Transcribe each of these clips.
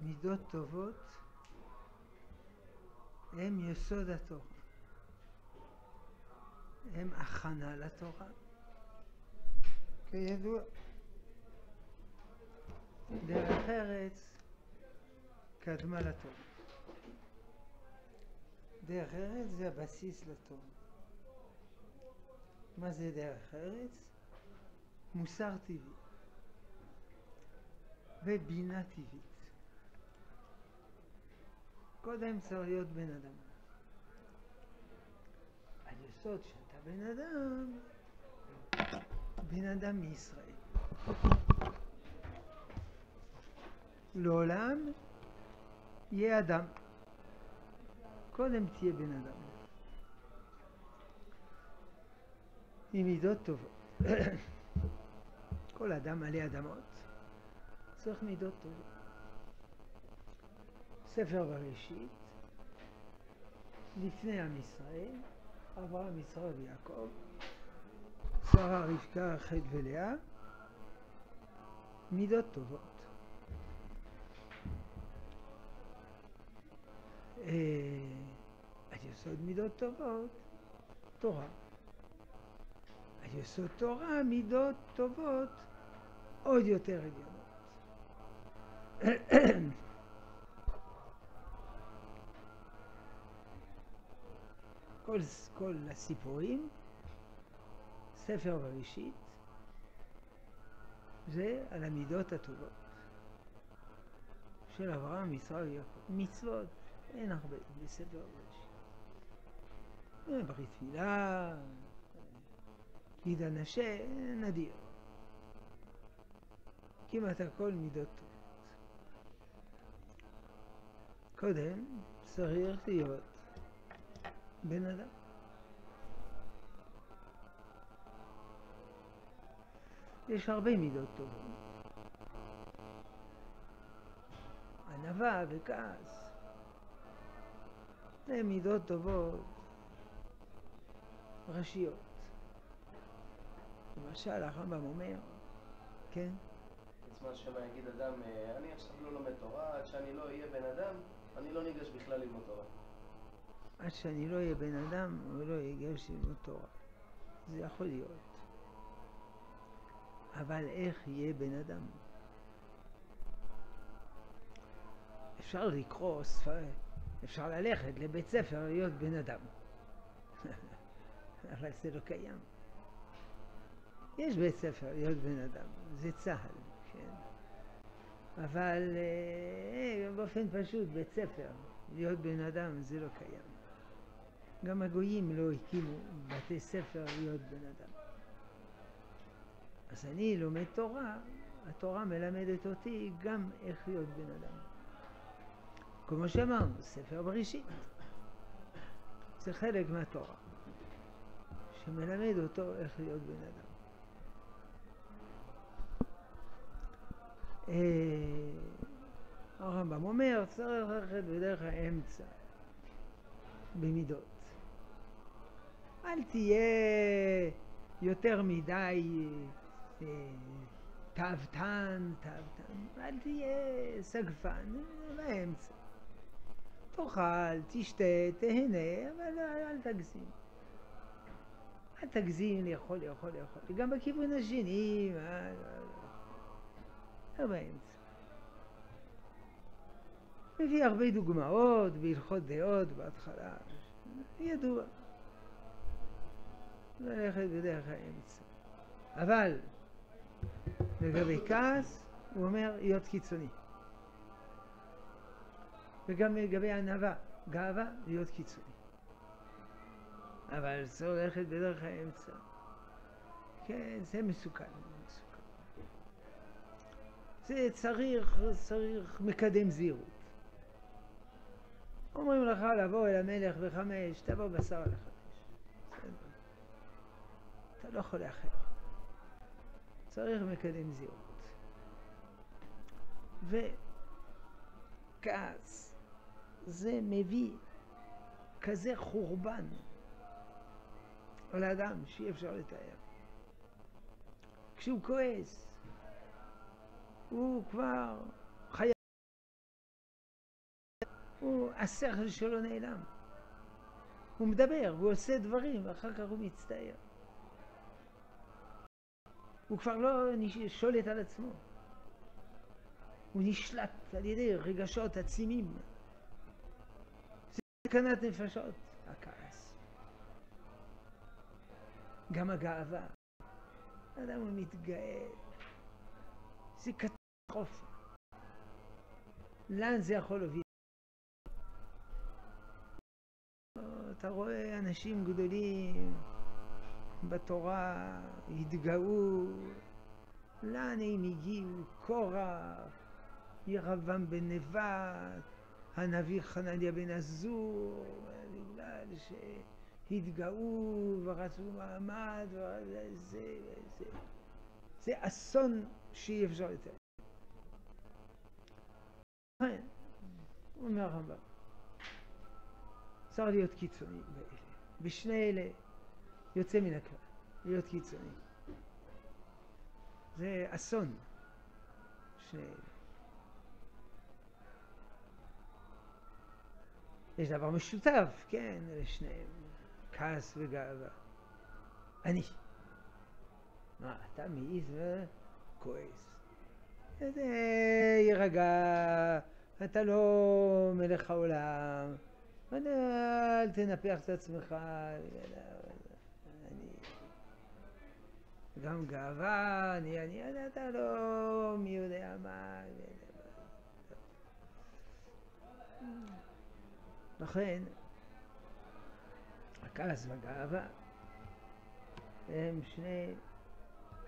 מידות טובות הם יסוד התורה. הם הכנה לתורה. כידוע, דרך ארץ קדמה לתורה. דרך ארץ זה הבסיס לתורה. מה זה דרך ארץ? מוסר טבעי ובינה טבעית. קודם צריך להיות בן אדם. היסוד שאתה בן אדם, בן אדם מישראל. לעולם יהיה אדם. קודם תהיה בן אדם. עם מידות טובות. כל אדם מלא אדמות צריך מידות טובות. ספר בראשית, לפני עם ישראל, אברהם, ישראל ויעקב, שרה, רבקה, חטא ולאה, מידות טובות. היסוד מידות טובות, תורה. היסוד תורה, מידות טובות, עוד יותר עליונות. כל, כל הסיפורים, ספר בראשית, זה על המידות הטובות של אברהם, ישראל ויעקב. מצוות, אין הרבה בספר בראשית. ברית תפילה, גיד הנשה, נדיר. כמעט הכל מידות טובות. קודם צריך להיות בן אדם. יש הרבה מידות טובות. ענווה וכעס. זה מידות טובות ראשיות. למשל, הרמב"ם אומר, כן? בזמן שמה יגיד אדם, אני עכשיו לא לומד תורה, עד שאני לא אהיה בן אדם, אני לא ניגש בכלל ללמוד תורה. עד שאני לא אהיה בן אדם, הוא לא ייגש ללמוד תורה. זה יכול להיות. אבל איך יהיה בן אדם? אפשר לקרוא ספרים, אפשר ללכת לבית ספר להיות בן אדם. אבל זה לא קיים. יש בית ספר להיות בן אדם, זה צה"ל, כן. אבל אה, באופן פשוט, בית ספר, להיות בן אדם, זה לא קיים. גם הגויים לא הקימו בתי ספר להיות בן אדם. אז אני לומד תורה, התורה מלמדת אותי גם איך להיות בן אדם. כמו שאמרנו, ספר בראשית. זה חלק מהתורה, שמלמד אותו איך להיות בן אדם. הרמב"ם אומר, צריך ללכת בדרך האמצע, במידות. אל תהיה יותר מדי תאוותן, תאוותן, אל תהיה סגפן, באמצע. תאכל, תשתה, תהנה, אבל אל תגזים. אל תגזים לאכול, לאכול, לאכול. וגם בכיוון השני, לא באמצע. מביא הרבה דוגמאות בהלכות דעות בהתחלה, ידוע. ללכת בדרך האמצע. אבל לגבי כעס, הוא אומר להיות קיצוני. וגם לגבי ענווה, גאווה, להיות קיצוני. אבל זה הולכת בדרך האמצע. כן, זה מסוכן. זה צריך, צריך מקדם זהירות. אומרים לך לבוא אל המלך בחמש, תבוא בשר. בסדר. אתה לא יכול לאחר. צריך מקדם זהירות. וכעס, זה מביא כזה חורבן על האדם שאי אפשר לתאר. כשהוא כועס, הוא כבר השכל שלו נעלם. הוא מדבר, הוא עושה דברים, ואחר כך הוא מצטער. הוא כבר לא שולט על עצמו. הוא נשלט על ידי רגשות עצימים. זה סכנת נפשות, הכעס. גם הגאווה. האדם הוא מתגאה. זה קטסטרופה. לאן זה יכול להוביל? אתה רואה אנשים גדולים בתורה התגאו, לאן הם הגיעו? קורח, ירבעם בן נבט, הנביא חנניה בן עזור, בגלל שהתגאו ורצו מעמד, וזה, זה, זה אסון שאי אפשר לתאר. כן, אומר הרמב"ם, צריך להיות קיצוני באלה. בשני אלה יוצא מן הכלל, להיות קיצוני. זה אסון, אלה. יש דבר משותף, כן, לשניהם, כעס וגאווה. אני. מה, אתה מעז וכועס. זה יירגע, אתה לא מלך העולם, אל תנפח את עצמך. גם גאווה, אני, אני, אתה לא מי יודע מה. לכן, הכעס והגאווה הם שני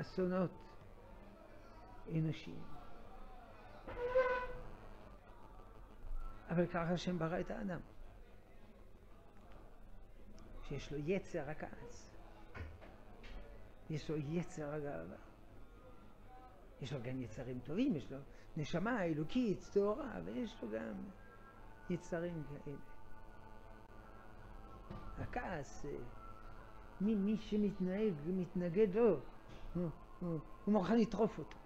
אסונות אנושיים. אבל ככה השם ברא את האדם, שיש לו יצר הכעס, יש לו יצר הגאווה, יש לו גם יצרים טובים, יש לו נשמה אלוקית, טהורה, ויש לו גם יצרים כאלה. הכעס, אה, מי, מי שמתנהג, מתנגד לו, הוא, הוא מוכן לטרוף אותו.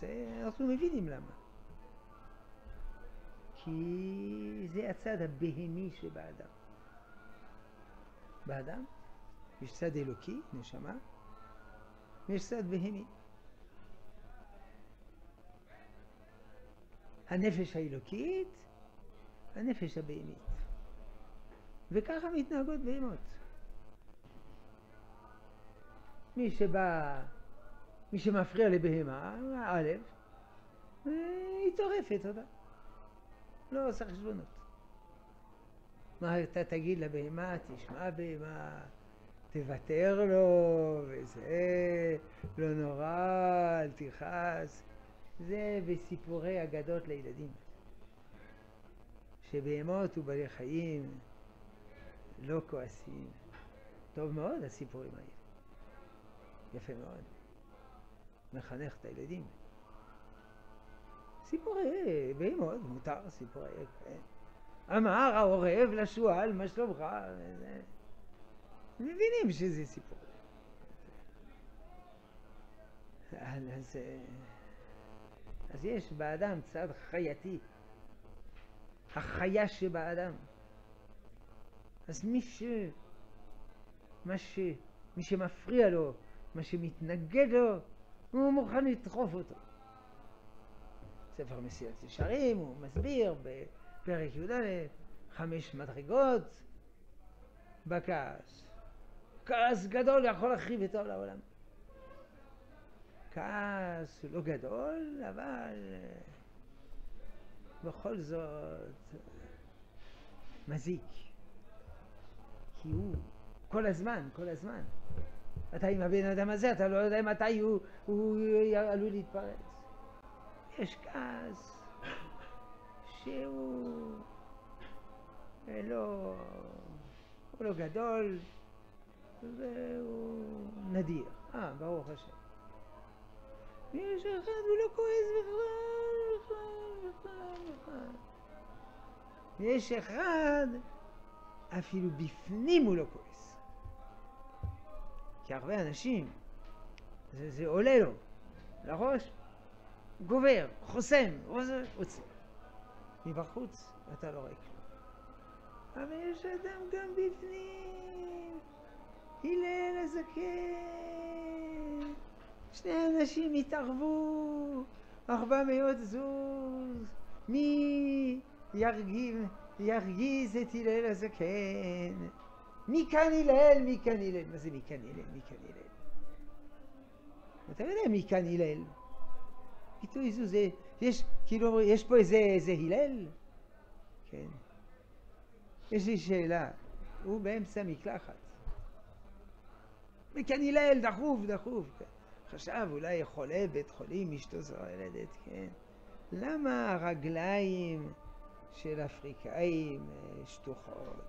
זה, אנחנו מבינים למה. כי זה הצד הבהמי שבאדם. באדם יש צד אלוקי, נשמה, ויש צד בהמי. הנפש האלוקית, הנפש הבהמית. וככה מתנהגות בהמות. מי שבא, מי שמפריע לבהמה, א', היא טורפת אותה. לא עושה חשבונות. מה אתה תגיד לבהמה, תשמע בהמה, תוותר לו, וזה, לא נורא, אל תכעס. זה בסיפורי אגדות לילדים. שבהמות ובעלי חיים לא כועסים. טוב מאוד הסיפורים האלה. יפה מאוד. מחנך את הילדים. סיפורי בהמות, מותר סיפורי, כן. אמר העורב לשועל, מה שלומך? מבינים שזה סיפור. אז, אז יש באדם צד חייתי, החיה שבאדם. אז מי ש... מה ש... מי שמפריע לו, מה שמתנגד לו, הוא מוכן לדחוף אותו. ספר מסיעת ישרים, הוא מסביר בפרק י"א, חמש מדרגות בכעס. כעס גדול יכול להחריב את כל העולם. כעס הוא לא גדול, אבל בכל זאת מזיק. כי הוא כל הזמן, כל הזמן. אתה עם הבן אדם הזה, אתה לא יודע מתי הוא, הוא עלול להתפרץ. יש כעס שהוא לא, הוא לא גדול והוא נדיר. אה, ברוך השם. יש אחד, הוא לא כועס בכלל, בכלל, בכלל, בכלל. יש אחד אפילו בפנים הוא לא כועס. כי הרבה אנשים, זה, זה עולה לו לראש, גובר, חוסם, רוצה. מבחוץ אתה לא רואה כלום. אבל יש אדם גם בפנים, הלל הזקן. שני אנשים התערבו, ארבע מאות זוז. מי ירגיז, ירגיז את הלל הזקן? מי כאן הלל? מי כאן הלל? מה זה מי כאן הלל? מי כאן הלל? אתה יודע מי כאן הלל? ביטוי זו זה, יש, כאילו, יש פה איזה, איזה הלל? כן. יש לי שאלה, הוא באמצע מקלחת. מכאן הלל, דחוף, דחוף. חשב, אולי חולה בית חולים, אשתו זו ילדת, כן. למה הרגליים של אפריקאים אה, שטוחות?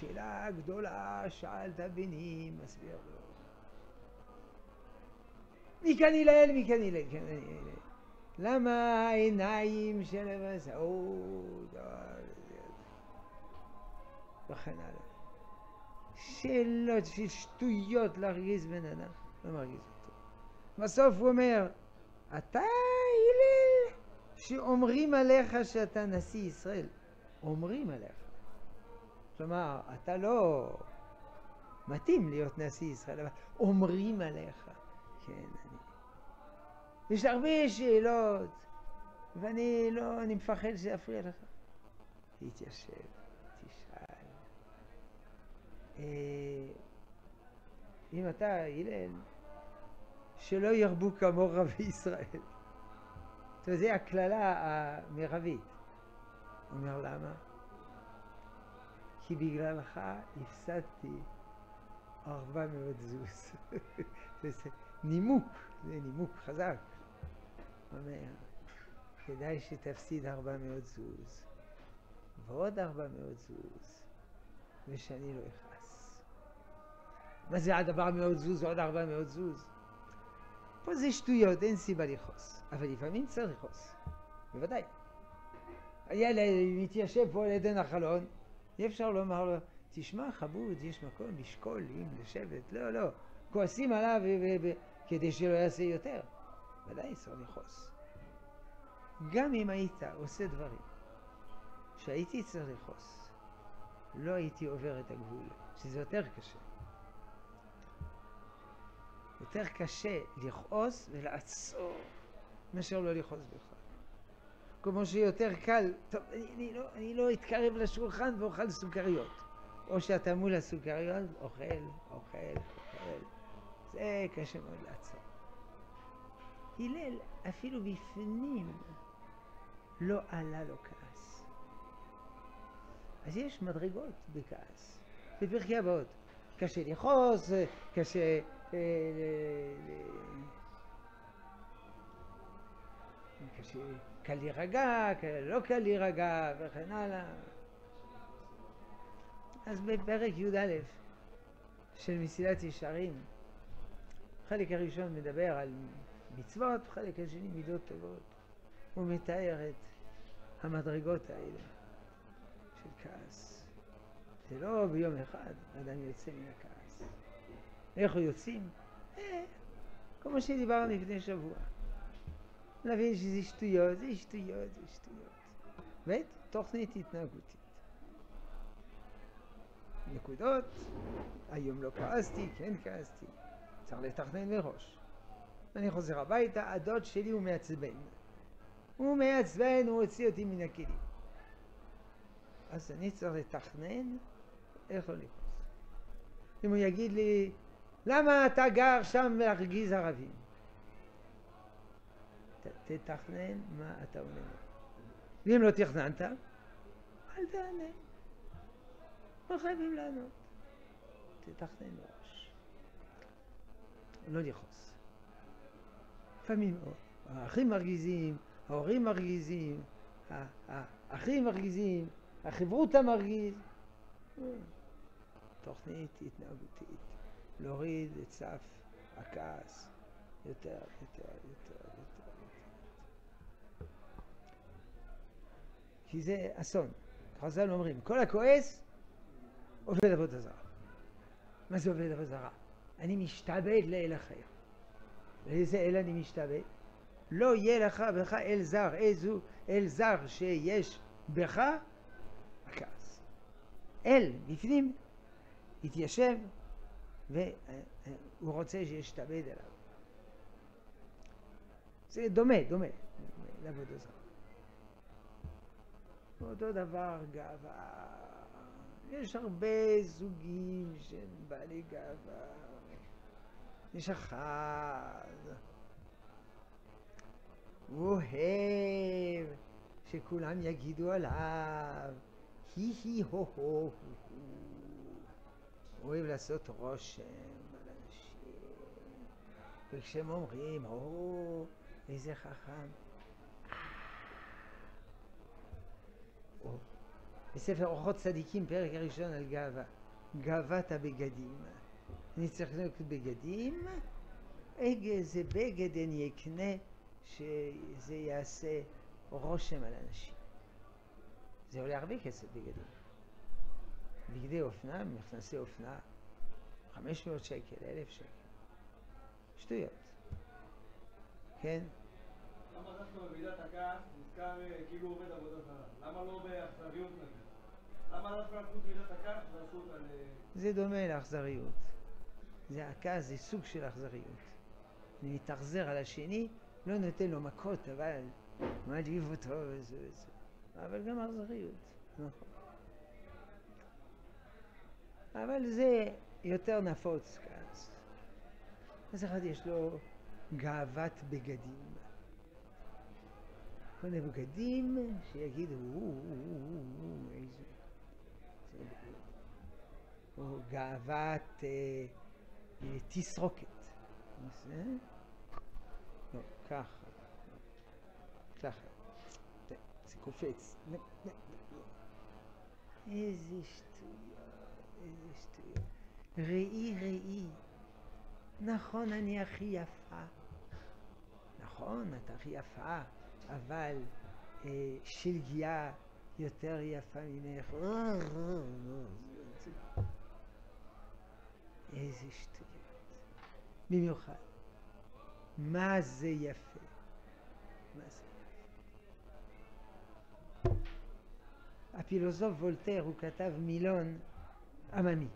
שאלה גדולה, שאלת בני, מסביר לו. מכאן הלל, מכאן הלל, כן. למה העיניים של המסעות, וכן הלאה. שאלות של שטויות להרגיז בן אדם, לא מרגיז אותו. בסוף הוא אומר, אתה הלל, שאומרים עליך שאתה נשיא ישראל. אומרים עליך. כלומר, אתה לא מתאים להיות נשיא ישראל, אבל אומרים עליך. כן, אני... יש הרבה שאלות, ואני לא, אני מפחד שזה יפריע לך. אה, אם אתה, הלל, שלא ירבו כמוך בישראל. זאת אומרת, זו הקללה המרבית. אומר למה? כי בגללך הפסדתי ארבע מאות זוז. זה נימוק, זה נימוק חזק. אומר, כדאי שתפסיד ארבע מאות זוז, ועוד ארבע מאות זוז, ושאני לא אכעס. מה זה עד ארבע מאות זוז ועוד ארבע מאות זוז? פה זה שטויות, אין סיבה לכעוס. אבל לפעמים צריך לכעוס, בוודאי. הילד מתיישב פה על עדן החלון, אי אפשר לומר לו, תשמע חבוד, יש מקום לשקול אם לשבת, לא, לא, כועסים עליו כדי שלא יעשה יותר. ודאי צריך לכעוס. גם אם היית עושה דברים שהייתי צריך לכעוס, לא הייתי עובר את הגבול, שזה יותר קשה. יותר קשה לכעוס ולעצור מאשר לא לכעוס בכלל. כמו שיותר קל, טוב, אני, אני, לא, אני לא אתקרב לשולחן ואוכל סוכריות. או שאתה מול הסוכריות, אוכל, אוכל, אוכל. זה קשה מאוד לעצור. הלל, אפילו בפנים, לא עלה לו כעס. אז יש מדרגות בכעס. בפרקי אבות. קשה לכעוס, קשה... קל להירגע, לא קל להירגע, וכן הלאה. אז בפרק י"א של מסילת ישרים, החלק הראשון מדבר על מצוות, החלק השני מידות טובות. הוא מתאר את המדרגות האלה של כעס. זה לא ביום אחד אדם יוצא מן הכעס. הוא יוצאים? אה, כמו שדיברנו לפני שבוע. להבין שזה שטויות, זה שטויות, זה שטויות. ותוכנית התנהגותית. נקודות, היום לא כעסתי, כן כעסתי, צריך לתכנן מראש. אני חוזר הביתה, הדוד שלי הוא מעצבן. הוא מעצבן, הוא הוציא אותי מן הכלים. אז אני צריך לתכנן איך לא לכעוס. אם הוא יגיד לי, למה אתה גר שם להרגיז ערבים? תתכנן מה אתה עונה. ואם לא תכננת, אל תענה. לא חייבים לענות. תתכנן מראש. לא לכעוס. לפעמים האחים מרגיזים, ההורים מרגיזים, האחים מרגיזים, החברותא מרגיז. תוכנית התנהגותית, להוריד את סף הכעס יותר, יותר, יותר, יותר. כי זה אסון. חז"ל אומרים, כל הכועס עובד עבודה זרה. מה זה עובד עבודה זרה? אני משתעבד לאל אחר. לאיזה אל אני משתעבד? לא יהיה לך בך אל זר, איזו אל זר שיש בך, הכעס. אל, בפנים, התיישב, והוא רוצה שישתבד אליו. זה דומה, דומה לעבודה זרה. אותו דבר גאווה. יש הרבה זוגים של בעלי גאווה. יש אחד, הוא אוהב שכולם יגידו עליו, הי הי הו הו הו הוא אוהב לעשות רושם על אנשים, וכשהם אומרים, או, איזה חכם, בספר אורחות צדיקים, פרק הראשון על גאווה, גאוות הבגדים. אני צריך לקנות בגדים, איזה בגד אני אקנה שזה יעשה רושם על אנשים. זה עולה הרבה כסף בגדים. בגדי אופנה, מכנסי אופנה, 500 שקל, 1,000 שקל. שטויות. כן? למה דווקא במידת הכעס נזכר אה, כאילו עובד עבודה זרה? למה לא באכזריות נגיד? למה דווקא לקחו את מידת הכעס ועשו אותה ל... זה דומה לאכזריות. זה הכעס, זה סוג של אכזריות. אני מתאכזר על השני, לא נותן לו מכות, אבל מעליב אותו וזה וזה. אבל גם אכזריות, נכון. אבל זה יותר נפוץ כעס. אז אחד יש לו גאוות בגדים. קונה בגדים שיגידו, איזה... או גאוות אה, תסרוקת. זה? לא, ככה. ככה. זה קופץ. איזה שטויות, איזה שטויות. ראי, ראי. נכון, אני הכי יפה. נכון, את הכי יפה, אבל אה, שלגיה יותר יפה ממך. איזה שטויות. במיוחד. מה זה יפה. מה זה יפה. הפילוסוף וולטר, הוא כתב מילון עממי,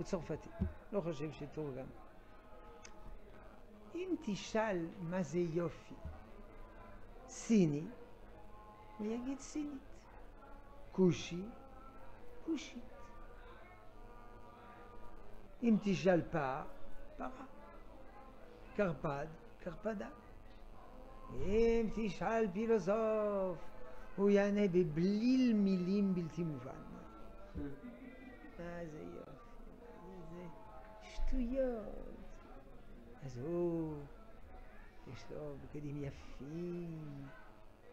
בצרפתי, לא חושב שתורגם. אם תשאל מה זה יופי סיני, הוא יגיד סינית. כושי, כושית. אם תשאל פר, פרה. קרפד, קרפדה. אם תשאל פילוסוף, הוא יענה בבליל מילים בלתי מובן. מה זה יופי, מה זה שטויות. אז הוא, יש לו בגדים יפים,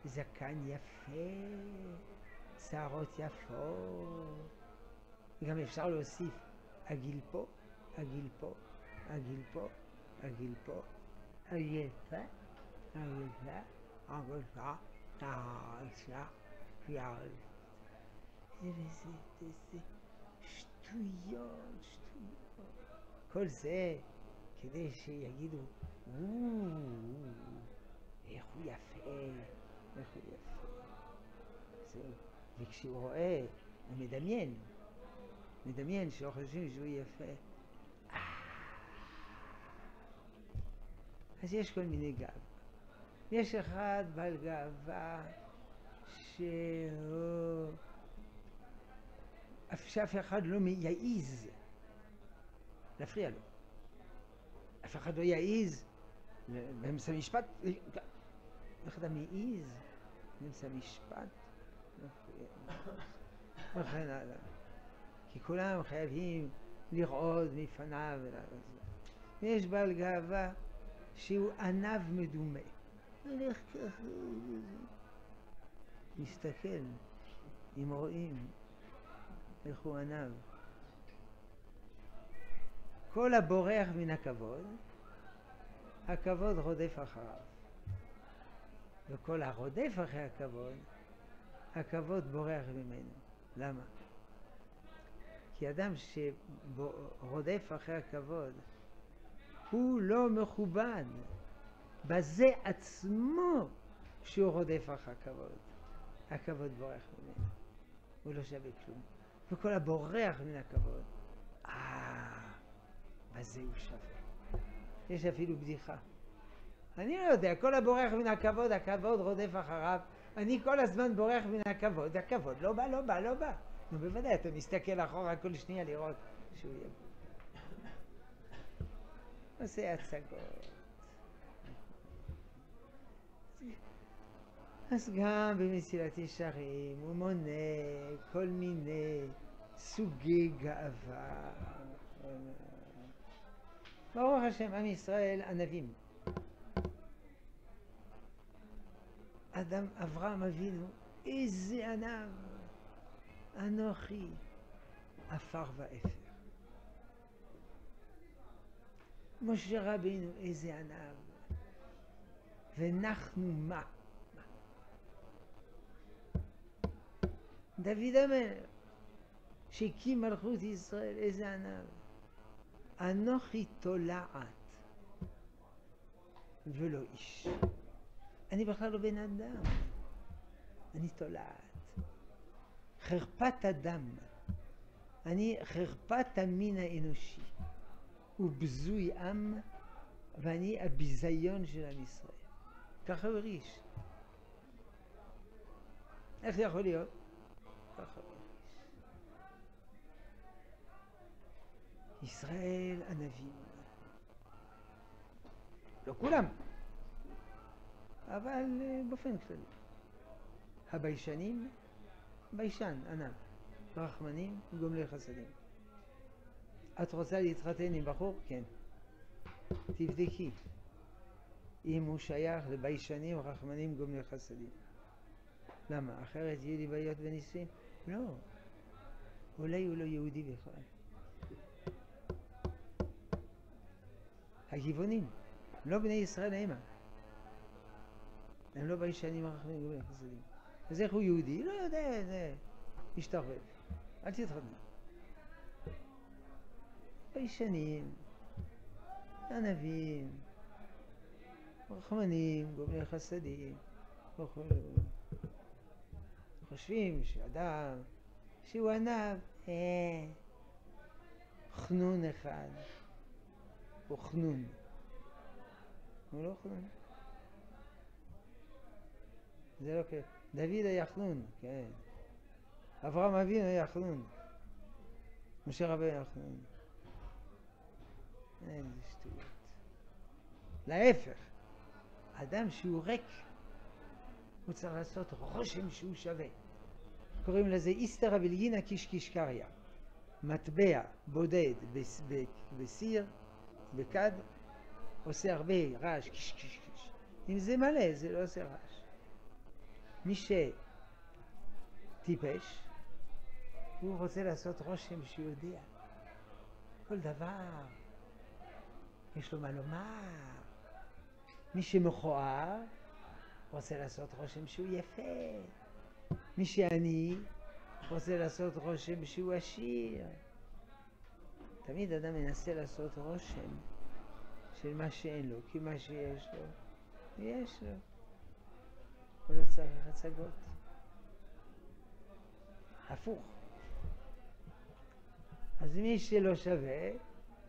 זקן יפה, שערות יפות, וגם אפשר להוסיף הגיל פה, הגיל פה, הגיל פה, הגיל פה, היפה, היפה, הגושה, העשה, יעל. איזה, איזה שטויות, שטויות. כל זה כדי שיגידו, איך הוא יפה, איך הוא יפה. זהו. וכשהוא רואה, הוא מדמיין, מדמיין שלא חושבים שהוא יפה. אז יש כל מיני גאווה. יש אחד בעל גאווה שהוא... שאף אחד לא יעז להפריע לו. אף אחד לא יעז באמצע המשפט, איך אתה מעז באמצע המשפט? וכן הלאה. כי כולם חייבים לרעוד מפניו. יש בעל גאווה שהוא ענב מדומה. הולך ככה, מסתכל, אם רואים ענב. כל הבורח מן הכבוד, הכבוד רודף אחריו. וכל הרודף אחרי הכבוד, הכבוד בורח ממנו. למה? כי אדם שרודף אחרי הכבוד, הוא לא מכובד. בזה עצמו שהוא רודף אחר כבוד. הכבוד בורח ממנו, הוא לא שווה כלום. וכל הבורח מן הכבוד, אה, בזה הוא שווה. יש אפילו בדיחה. אני לא יודע, כל הבורח מן הכבוד, הכבוד רודף אחריו. אני כל הזמן בורח מן הכבוד, הכבוד לא בא, לא בא, לא בא. נו בוודאי, אתה מסתכל אחורה כל שנייה לראות שהוא יבוא. עושה הצגות. אז גם במסילת ישרים הוא מונה כל מיני סוגי גאווה. ברוך השם, עם ישראל ענבים. אדם, אברהם אבינו, איזה ענב, אנוכי, עפר ואפר. משה רבינו, איזה ענב, ונחנו מה? דוד המלך, שהקים מלכות ישראל, איזה ענב. אנוכי תולעת ולא איש. אני בכלל לא בן אדם, אני תולעת. חרפת אדם, אני חרפת המין האנושי. הוא בזוי עם ואני הביזיון של עם ישראל. ככה הוא הרגיש. איך זה יכול להיות? ישראל ענבים. לא כולם, אבל אה, באופן כללי. הביישנים, ביישן, ענב. רחמנים, גומלי חסדים. את רוצה להתחתן עם בחור? כן. תבדקי אם הוא שייך לביישנים, רחמנים, גומלי חסדים. למה? אחרת יהיו לי בעיות בנישואים? לא. אולי הוא לא יהודי בכלל. הגבעונים, לא בני ישראל המה. הם לא ביישנים, רחמנים, גומלי חסדים. אז איך הוא יהודי? לא יודע, זה משתחרר. אל תתחתן. ביישנים, ענבים, רחמנים, גומלי חסדים, וכו'. חושבים שאדם שהוא ענב, אה, חנון אחד, הוא חנון. הוא לא חנון. זה לא כיף. דוד היה חנון, כן. אברהם אבינו היה חנון. משה רבינו היה חנון. איזה שטויות. להפך, אדם שהוא ריק, הוא צריך לעשות רושם שהוא שווה. קוראים לזה איסתרא בלגינא קישקישקריא. מטבע בודד בסיר, בכד, עושה הרבה רעש, קיש קיש קיש. אם זה מלא, זה לא עושה רעש. מי שטיפש, הוא רוצה לעשות רושם שהוא יודע. כל דבר, יש לו מה לומר. מי שמכוער, רוצה לעשות רושם שהוא יפה. מי שעני, רוצה לעשות רושם שהוא עשיר. תמיד אדם מנסה לעשות רושם של מה שאין לו, כי מה שיש לו, יש לו. הוא לא צריך הצגות. הפוך. אז מי שלא שווה,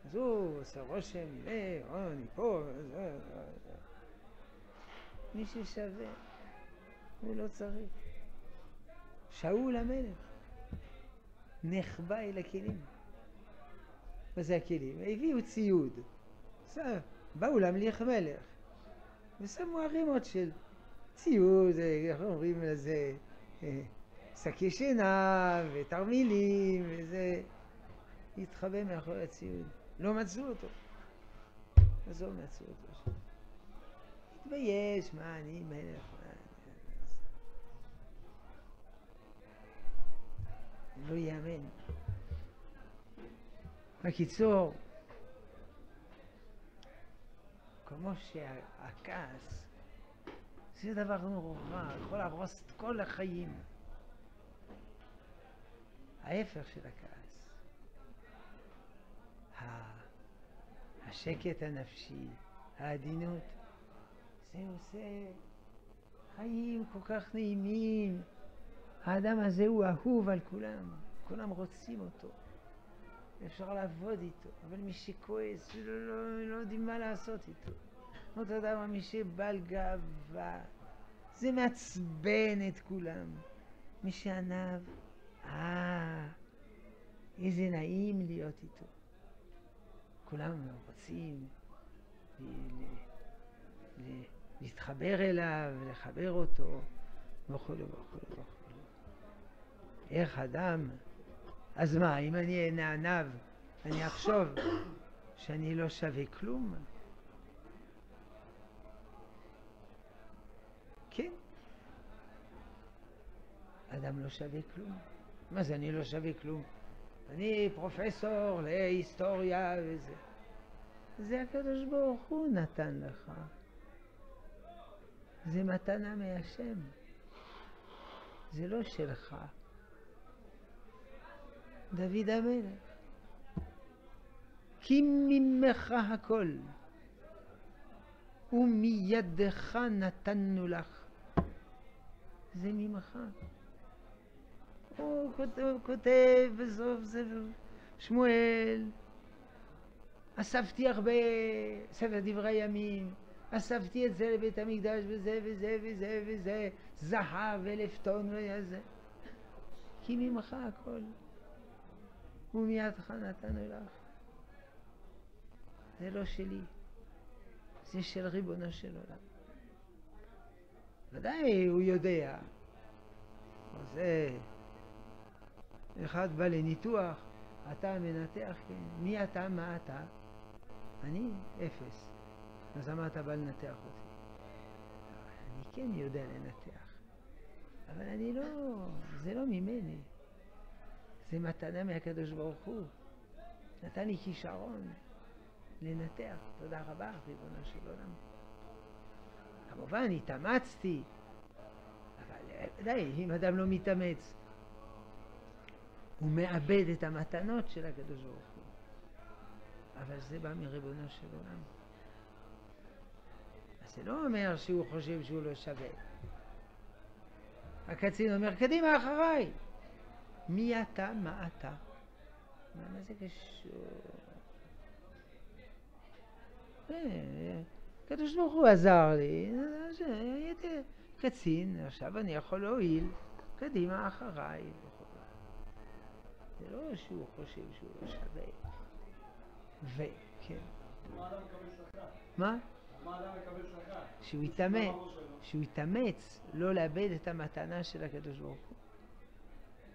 אז הוא עושה רושם, אה, אני פה, מי ששווה, הוא לא צריך. שאול המלך נחבא אל הכלים. מה זה הכלים? הביאו ציוד. באו להמליך מלך. ושמו ערימות של ציוד, איך אומרים לזה, שקי שינה ותרמילים וזה. התחבא מאחורי הציוד. לא מצאו אותו. לא מצאו אותו. התבייש, מה אני מלך, לא ייאמן. בקיצור, כמו שהכעס זה דבר נורא, יכול להרוס את כל החיים. ההפך של הכעס, השקט הנפשי, העדינות, זה עושה חיים כל כך נעימים. האדם הזה הוא אהוב על כולם, כולם רוצים אותו. אפשר לעבוד איתו, אבל מי שכועס, לא, לא, לא יודעים מה לעשות איתו. אותו דבר מי שבעל גאווה, זה מעצבן את כולם. מי שענב, אה, איזה נעים להיות איתו. כולם רוצים להתחבר אליו, לחבר אותו, וכו' וכו' וכו'. איך אדם, אז מה, אם אני אהיה נענב, אני אחשוב שאני לא שווה כלום? כן. אדם לא שווה כלום. מה זה אני לא שווה כלום? אני פרופסור להיסטוריה וזה. זה הקדוש ברוך הוא נתן לך. זה מתנה מהשם. זה לא שלך. דוד המלך. כי ממך הכל, ומידך נתנו לך. זה ממך. הוא כותב, כותב בסוף ספר שמואל, אספתי הרבה, ספר דברי ימים, אספתי את זה לבית המקדש וזה וזה וזה וזה, זהב אלף טון וזה. כי ממך הכל. ומידך נתנו לך. זה לא שלי, זה של ריבונו של עולם. ודאי הוא יודע. זה אחד בא לניתוח, אתה מנתח, כן. מי אתה, מה אתה? אני אפס. אז למה אתה בא לנתח אותי? אני כן יודע לנתח, אבל אני לא, זה לא ממני. זה מתנה מהקדוש ברוך הוא. נתן לי כישרון לנתח. תודה רבה, ריבונו של עולם. כמובן, התאמצתי, אבל די, אם אדם לא מתאמץ, הוא מאבד את המתנות של הקדוש ברוך הוא. אבל זה בא מריבונו של עולם. אז זה לא אומר שהוא חושב שהוא לא שווה. הקצין אומר, קדימה אחריי. מי אתה, מה אתה? מה זה קשור? הקדוש ברוך הוא עזר לי, הייתי קצין, עכשיו אני יכול להועיל, קדימה אחריי. זה לא שהוא חושב שהוא לא שווה. ו... כן. מה? שהוא יתאמץ, שהוא יתאמץ לא לאבד את המתנה של הקדוש ברוך הוא.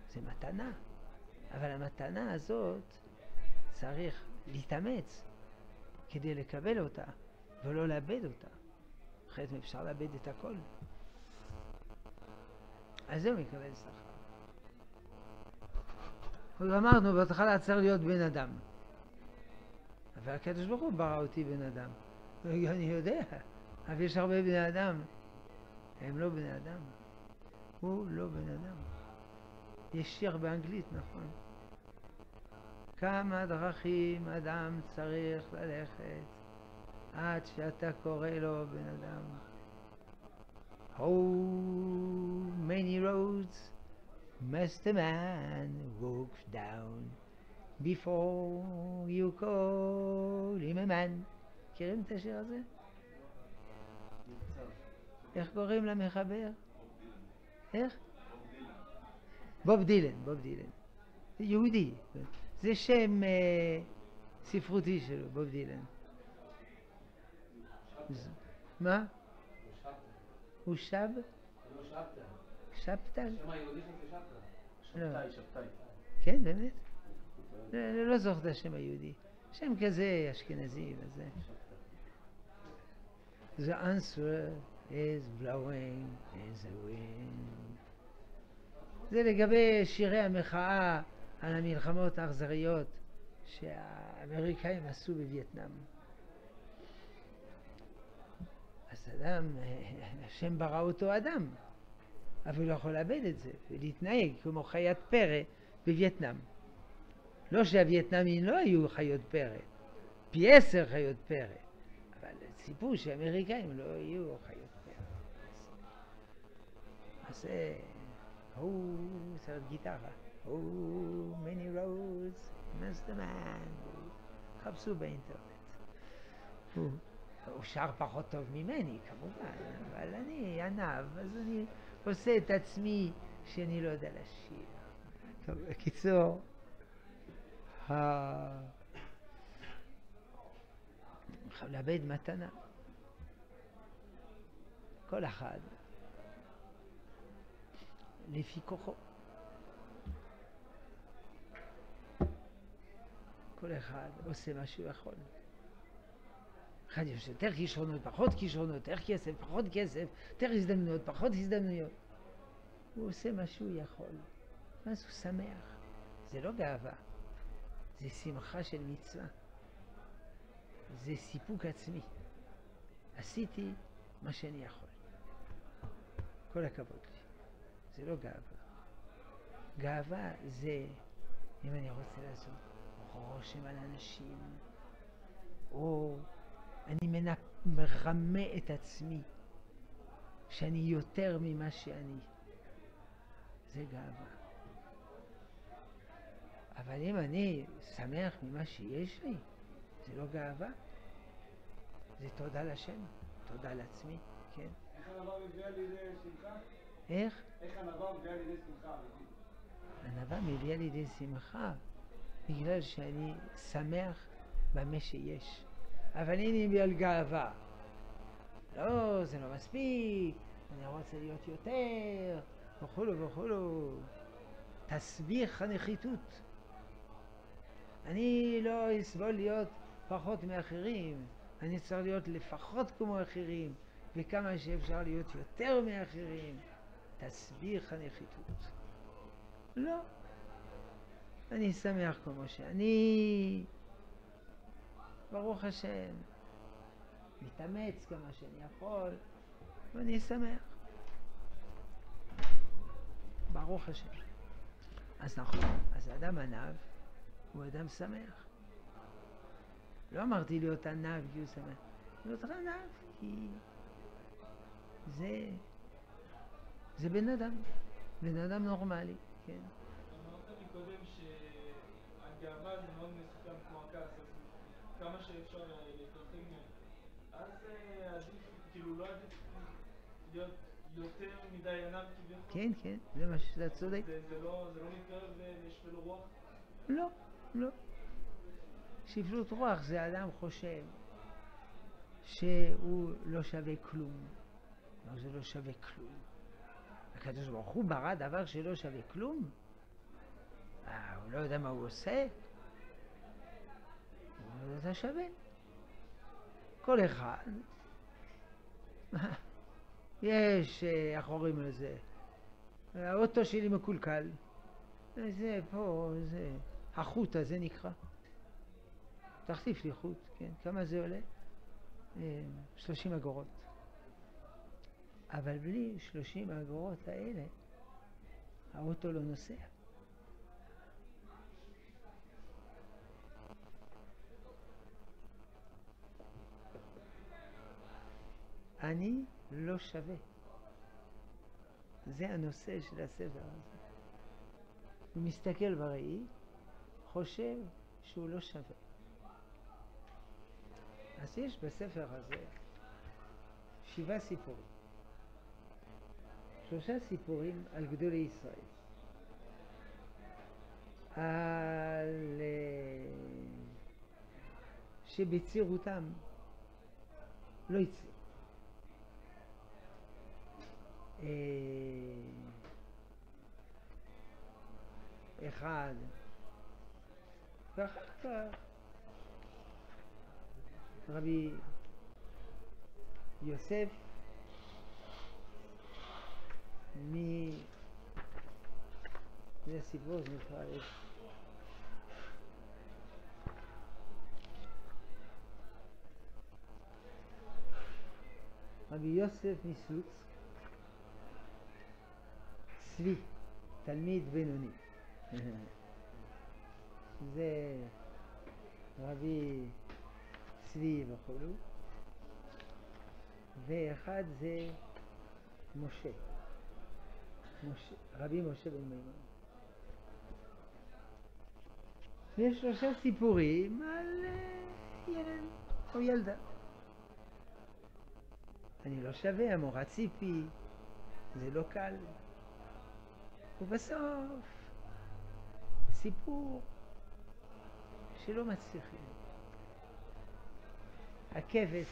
זה מתנה, אבל המתנה הזאת צריך להתאמץ כדי לקבל אותה ולא לאבד אותה. אחרת אפשר לאבד את הכל. אז זה הוא מקבל שכר. אמרנו, בהתחלה צריך להיות בן אדם. אבל הקדוש ברוך הוא ברא אותי בן אדם. אני יודע, אבל יש הרבה בני אדם, הם לא בני אדם. הוא לא בן אדם. יש שיר באנגלית, נכון? כמה דרכים אדם צריך ללכת עד שאתה קורא לו בן אדם. How many roads must a man walk down before you call him a man? מכירים את השיר הזה? איך קוראים למחבר? איך? בוב דילן, בוב דילן. יהודי. זה שם אה, ספרותי שלו, בוב דילן. מה? הוא שב? שבתא? שבתאי, שבתאי. כן, באמת? לא, לא זוכר את השם היהודי. שם כזה אשכנזי וזה. The answer is blowing in the wind. זה לגבי שירי המחאה על המלחמות האכזריות שהאמריקאים עשו בווייטנאם. אז אדם, השם ברא אותו אדם, אבל הוא לא יכול לאבד את זה ולהתנהג כמו חיית פרא בווייטנאם. לא שהווייטנאמים לא היו חיות פרא, פי עשר חיות פרא, אבל ציפו שאמריקאים לא יהיו חיות פרא. אז זה, הוא סרט גיטרה, הוא מני רוז, מסטרמן, חפשו באינטרנט. הוא, הוא שר פחות טוב ממני כמובן, אבל אני ענב, אז אני עושה את עצמי שאני לא יודע לשיר. טוב, בקיצור, לאבד מתנה. כל אחד לפי כוחו. כל אחד עושה מה שהוא יכול. אחד יש יותר כישרונות, פחות כישרונות, יותר כסף, פחות כסף, יותר הזדמנויות, פחות הזדמנויות. הוא עושה מה שהוא יכול. ואז הוא שמח. זה לא גאווה, זה שמחה של מצווה. זה סיפוק עצמי. עשיתי מה שאני יכול. כל הכבוד. זה לא גאווה. גאווה זה אם אני רוצה לעשות רושם על אנשים, או אני. מרמה את עצמי שאני יותר ממה שאני. זה גאווה. אבל אם אני שמח ממה שיש לי, זה לא גאווה, זה תודה לשם, תודה לעצמי, כן. איך ענווה מביאה לידי שמחה? איך? איך ענווה מביאה לידי שמחה? ענווה מביאה לידי שמחה בגלל שאני שמח במה שיש. אבל אם בגלל גאווה, לא, זה לא מספיק, אני רוצה להיות יותר, וכולו וכולו. תסביך הנחיתות. אני לא אסבול להיות פחות מאחרים, אני צריך להיות לפחות כמו אחרים, וכמה שאפשר להיות יותר מאחרים. תסביך הנחיתות. לא. אני שמח כמו שאני, ברוך השם, מתאמץ כמה שאני יכול, ואני שמח. ברוך השם. אז נכון, אז אדם ענב הוא אדם שמח. לא אמרתי להיות ענב כי הוא שמח, להיות ענב כי זה, זה בן אדם, בן אדם נורמלי, כן. אמרת מקודם שהגאווה זה מאוד מסוכן כמו הכעס, אז כמה שאפשר ממנו. אז אה, עדיף, כאילו לא עדיף להיות יותר מדי ענב כביכול? כן, כן, זה מה שאתה צודק. זה לא זה לא מתקרב לשפל רוח? לא, לא. שפלות רוח זה אדם חושב שהוא לא שווה כלום. לא, זה לא שווה כלום. הקדוש ברוך הוא ברא דבר שלא שווה כלום? אה, הוא לא יודע מה הוא עושה? הוא לא יודע שווה. כל אחד. יש, אה, איך קוראים לזה? האוטו שלי מקולקל. זה פה, זה, החוט הזה נקרא. תחליף לי חוט, כן. כמה זה עולה? אה, 30 אגורות. אבל בלי 30 האגורות האלה, האוטו לא נוסע. אני לא שווה. זה הנושא של הספר הזה. הוא מסתכל בראי, חושב שהוא לא שווה. אז יש בספר הזה שבעה סיפורים. שלושה סיפורים על גדולי ישראל. על אה, שבצעירותם לא הצליחו. אה, אחד, ואחר כך רבי יוסף מ... זה סיפור שנקרא רבי יוסף מסלוצק, צבי, תלמיד בינוני. זה רבי צבי וכולו, ואחד זה משה. רבי משה בן מימון. ויש שלושה סיפורים על אה, ילד או ילדה. אני לא שווה, המורה ציפי, זה לא קל. ובסוף, סיפור שלא מצליחים. הכבש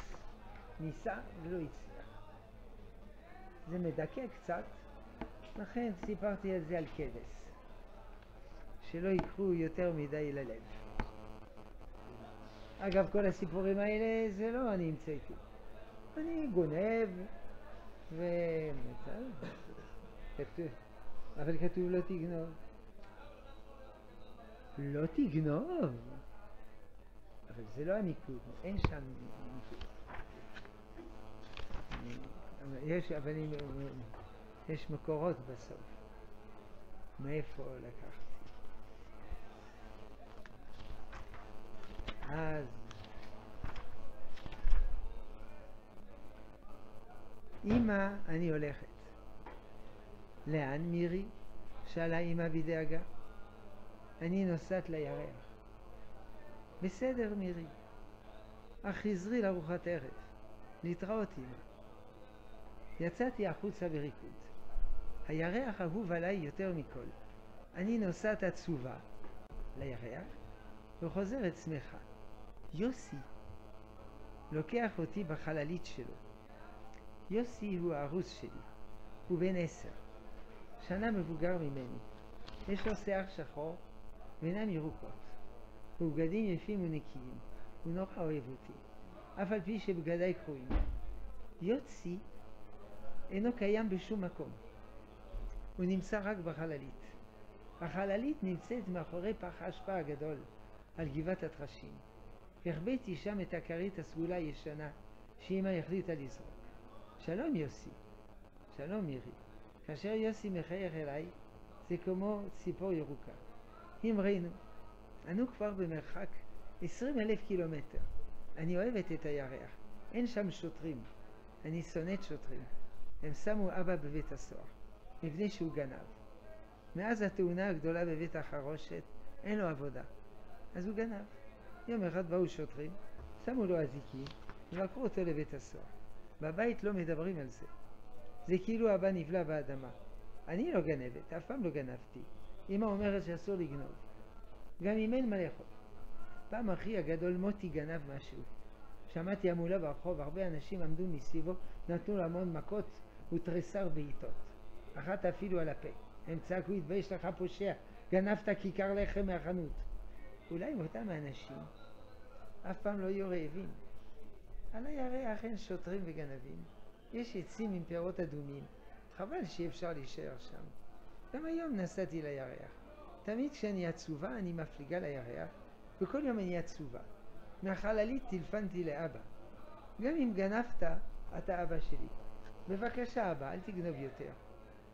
ניסה ולא הצליח. זה מדכא קצת, לכן סיפרתי על זה על כבש. שלא ייקחו יותר מדי ללב. אגב, כל הסיפורים האלה זה לא אני המצאתי. אני גונב, ו... אבל כתוב לא תגנוב. לא תגנוב. אבל זה לא המיקוד, אין שם מיקוד. יש, אבל יש מקורות בסוף. מאיפה לקחת? אז אמא, אני הולכת. לאן מירי? שאלה אמא בדאגה. אני נוסעת לירח. בסדר, מירי. אך חזרי לארוחת ערב. להתראות, אמא. יצאתי החוצה בריקוד. הירח אהוב עליי יותר מכל. אני נוסעת עצובה לירח וחוזרת שמחה. יוסי לוקח אותי בחללית שלו. יוסי הוא הארוס שלי, הוא בן עשר, שנה מבוגר ממני. יש לו שיער שחור ועיניים ירוקות, ובגדים יפים ונקיים. הוא נורא אוהב אותי, אף על פי שבגדיי קרועים. יוסי אינו קיים בשום מקום. הוא נמצא רק בחללית. החללית נמצאת מאחורי פח האשפה הגדול על גבעת הטרשים. החבאתי שם את הכרית הסגולה הישנה שאמא החליטה לזרוק. שלום יוסי. שלום מירי. כאשר יוסי מחייך אליי, זה כמו ציפור ירוקה. המראינו. אנו כבר במרחק עשרים אלף קילומטר. אני אוהבת את הירח. אין שם שוטרים. אני שונאת שוטרים. הם שמו אבא בבית הסוהר, מפני שהוא גנב. מאז התאונה הגדולה בבית החרושת, אין לו עבודה. אז הוא גנב. יום אחד באו שוטרים, שמו לו אזיקים, ולקחו אותו לבית הסוהר. בבית לא מדברים על זה. זה כאילו אבא נבלע באדמה. אני לא גנבת, אף פעם לא גנבתי. אמא אומרת שאסור לגנוב. גם אם אין מה לאכול. פעם אחי הגדול מוטי גנב משהו. שמעתי המולה ברחוב, הרבה אנשים עמדו מסביבו, נתנו לו המון מכות ותריסר בעיטות. אחת אפילו על הפה. הם צעקו, התבייש לך פושע, גנבת כיכר לחם מהחנות. אולי עם אותם האנשים אף פעם לא יהיו רעבים. על הירח אין שוטרים וגנבים. יש עצים עם פירות אדומים. חבל שאי אפשר להישאר שם. גם היום נסעתי לירח. תמיד כשאני עצובה אני מפליגה לירח, וכל יום אני עצובה. מהחללית טלפנתי לאבא. גם אם גנבת, אתה אבא שלי. בבקשה אבא, אל תגנוב יותר.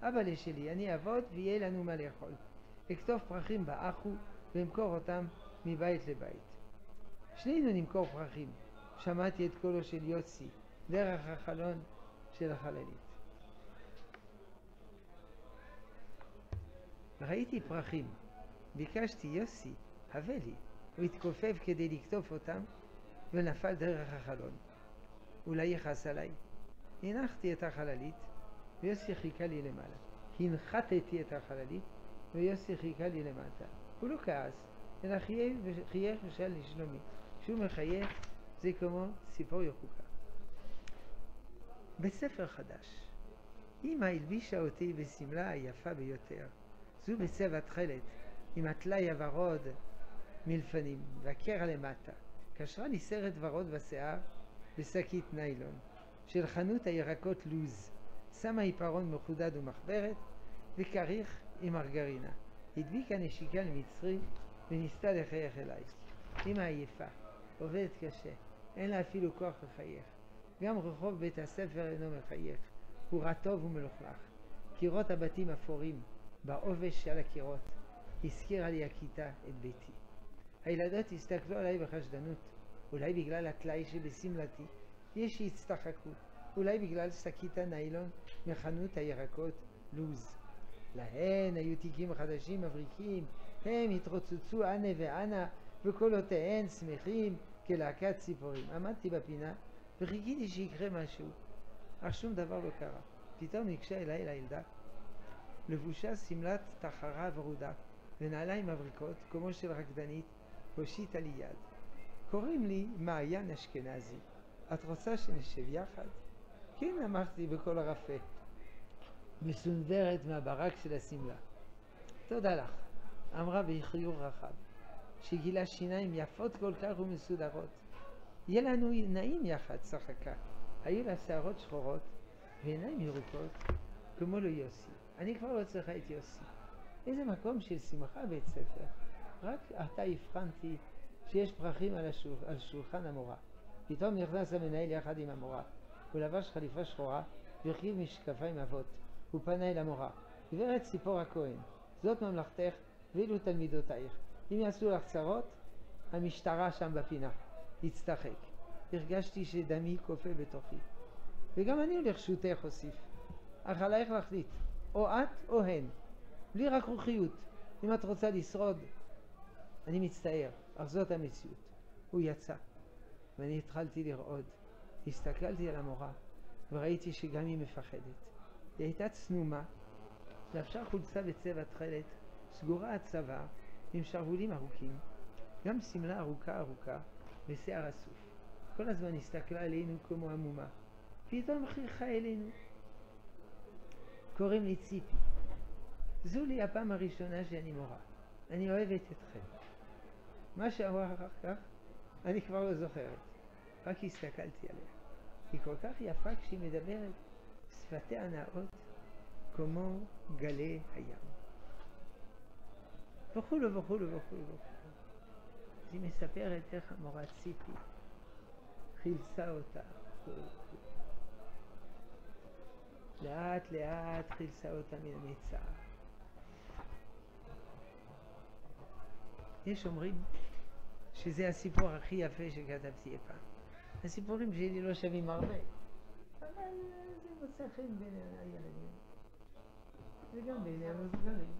אבא לשלי, אני אעבוד ויהיה לנו מה לאכול. אכתוב פרחים באחו ואמכור אותם מבית לבית. שנינו נמכור פרחים. שמעתי את קולו של יוסי דרך החלון של החללית. ראיתי פרחים. ביקשתי, יוסי, הבא לי. הוא התכופף כדי לקטוף אותם ונפל דרך החלון. אולי יכעס עליי. הנחתי את החללית ויוסי חיכה לי למעלה. הנחתתי את החללית ויוסי חיכה לי למטה. הוא לא כעס, אלא חייך ושאל לשלומי. כשהוא מחייך זה כמו ציפור יחוקה. בספר חדש, אמא הלבישה אותי בשמלה היפה ביותר, זו בצבע תכלת, עם הטלאי הוורוד מלפנים והקרע למטה. קשרה לי סרט ורוד בשיער בשקית ניילון, של חנות הירקות לוז. שמה עיפרון מחודד ומחברת וכריך עם מרגרינה. הדביקה נשיקה למצרי וניסתה לחייך אליי. אמא עייפה, עובדת קשה, אין לה אפילו כוח לחייך. גם רחוב בית הספר אינו מחייך, הוא רטוב ומלוכלך. קירות הבתים אפורים, בעובש על הקירות. הזכירה לי הכיתה את ביתי. הילדות הסתכלו עליי בחשדנות, אולי בגלל הטלאי שבשמלתי, יש שהצטחקו. אולי בגלל שקית הניילון מחנות הירקות לוז. להן היו תיקים חדשים מבריקים, הם התרוצצו אנה ואנה, וקולותיהן שמחים כלהקת ציפורים. עמדתי בפינה וחיכיתי שיקרה משהו, אך שום דבר לא קרה. פתאום ניגשה אליי לילדה, לבושה שמלת תחרה ורודה ונעליים מבריקות, כמו של רקדנית, הושיטה לי יד. קוראים לי מעיין אשכנזי. את רוצה שנשב יחד? כן, אמרתי בקול הרפה, מסונוורת מהברק של השמלה. תודה לך, אמרה בחיוך רחב, שגילה שיניים יפות כל כך ומסודרות. יהיה לנו נעים יחד, צחקה. היו לה שערות שחורות ועיניים ירוקות, כמו ליוסי. אני כבר לא צריכה את יוסי. איזה מקום של שמחה בית ספר. רק עתה הבחנתי שיש פרחים על, השול... על שולחן המורה. פתאום נכנס המנהל יחד עם המורה. הוא לבש חליפה שחורה והרכיב משקפיים אבות. הוא פנה אל המורה. גברת ציפור הכהן, זאת ממלכתך ואילו תלמידותייך. אם יעשו לך צרות, המשטרה שם בפינה. הצטחק. הרגשתי שדמי כופה בתוכי. וגם אני לרשותך הוסיף. אך עלייך להחליט, או את או הן. בלי רכרוכיות. אם את רוצה לשרוד, אני מצטער, אך זאת המציאות. הוא יצא, ואני התחלתי לרעוד. הסתכלתי על המורה, וראיתי שגם היא מפחדת. היא הייתה צנומה, לבשה חולצה בצבע תכלת, סגורה עד צוואר, עם שרוולים ארוכים, גם שמלה ארוכה ארוכה ושיער אסוף. כל הזמן הסתכלה עלינו כמו עמומה. פתאום חייכה אלינו. קוראים לי ציפי. זו לי הפעם הראשונה שאני מורה. אני אוהבת אתכם. מה שאמרה אחר כך, אני כבר לא זוכרת. רק הסתכלתי עליה. היא כל כך יפה כשהיא מדברת, שפתיה נאות כמו גלי הים. וכולו וכולו וכולו וכולו. אז היא מספרת איך המורה ציפי חילצה אותה. לאט לאט חילצה אותה מן המצר. יש אומרים שזה הסיפור הכי יפה שכתבתי אי פעם. הסיפורים שלי לא שווים הרבה, אבל זה מוצא חן בין הילדים וגם בעיני המבוגרים.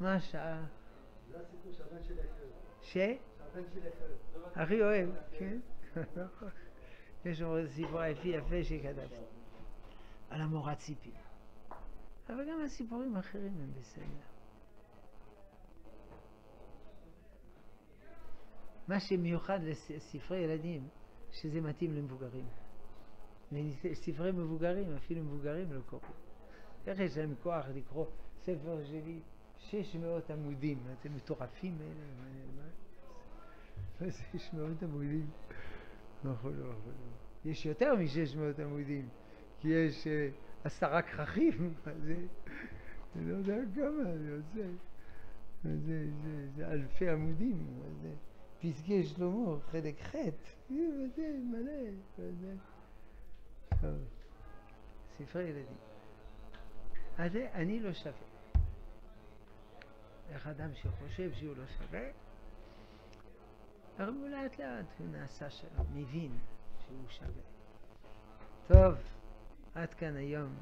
מה השעה? זה הסיפור שהבן שלי. ש? שהבן שלי הכי אוהב. כן? נכון. יש שם איזה סיפור יפה יפה שכתבתי על המורה ציפי. אבל גם הסיפורים האחרים הם בסדר. מה שמיוחד לספרי ילדים, שזה מתאים למבוגרים. ספרי מבוגרים, אפילו מבוגרים לא קוראים. איך יש להם כוח לקרוא ספר שלי 600 עמודים? אתם מטורפים אלה? מה- זה 600 עמודים? נכון, נכון. יש יותר מ-600 עמודים, כי יש אה, עשרה כרכים, אז זה, אני לא יודע כמה זה יוצא. זה, אלפי עמודים, זה פסקי שלמה, חלק ח', מלא, זה. טוב, ספרי ילדים. אז אני לא שווה. איך אדם שחושב שהוא לא שווה, אבל לאט לאט הוא נעשה שלום, מבין שהוא שווה. טוב, עד כאן היום.